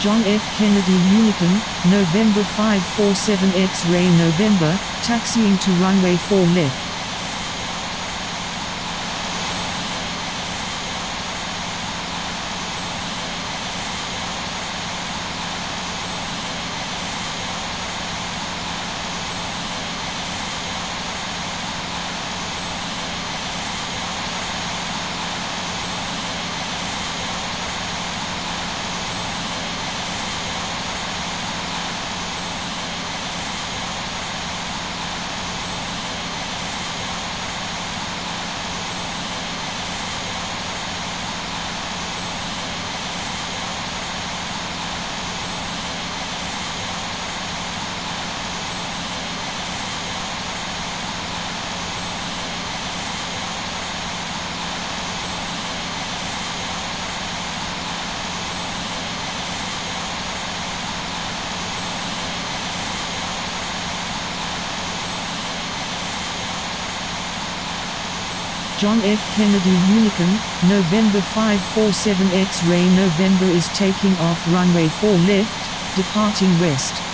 John F. Kennedy Unicom, November 547 X-ray November, taxiing to runway 4 left. John F. Kennedy Unicom, November 547 X-ray November is taking off runway 4 left, departing west.